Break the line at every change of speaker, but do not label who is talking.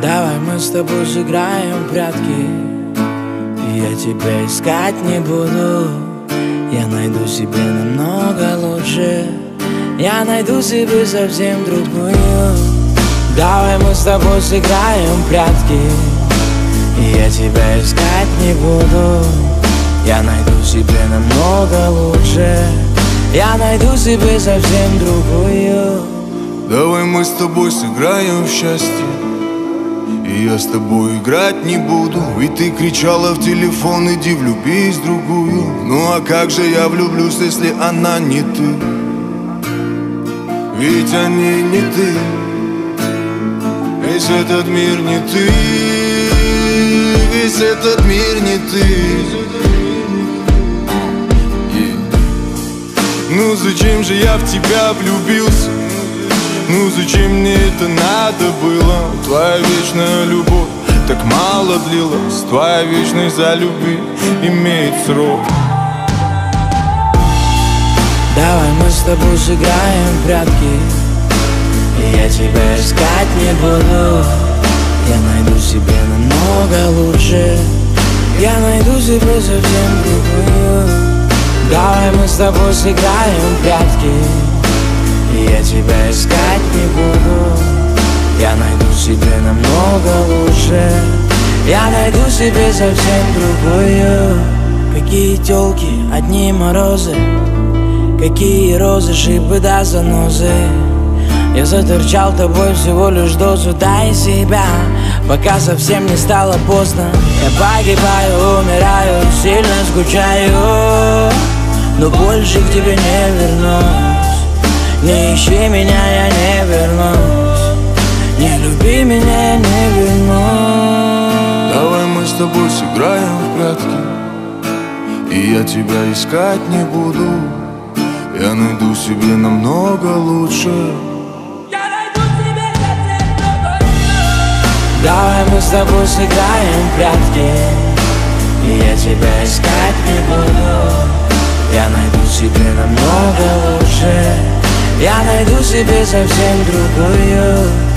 Давай мы с тобой сыграем прятки. Я тебя искать не буду. Я найду себе намного лучше. Я найду себе совсем другую. Давай мы с тобой сыграем прятки. Я тебя искать не буду. Я найду себе намного лучше. Я найду себе совсем другую.
Давай мы с тобой сыграем в счастье И я с тобой играть не буду Ведь ты кричала в телефон, иди влюбись в другую Ну а как же я влюблюсь, если она не ты? Ведь они не ты Весь этот мир не ты Весь этот мир не ты. Ну зачем же я в тебя влюбился? Ну зачем мне это надо было? Твоя вечная любовь так мало длилась. Твоя вечность за любви имеет срок.
Давай мы с тобой сыграем в прятки. Я тебя искать не буду. Я найду себе намного лучше. Я найду себе совсем другую. Давай мы с тобой сыграем в прятки Я тебя искать не буду. Я найду себе намного лучше. Я найду себе совсем другую. Какие телки, одни морозы. Какие розы, шипы да занозы. Я заторчал тобой всего лишь дозу Дай себя, пока совсем не стало поздно. Я погибаю, умираю, сильно скучаю. Но больше к тебе не вернусь Не ищи меня, я не вернусь. Не люби меня, я не вернусь.
Давай мы с тобой сыграем в прятки. И я тебя искать не буду. Я найду себе намного лучше.
Давай мы с тобой сыграем в прятки Я найду себе совсем другую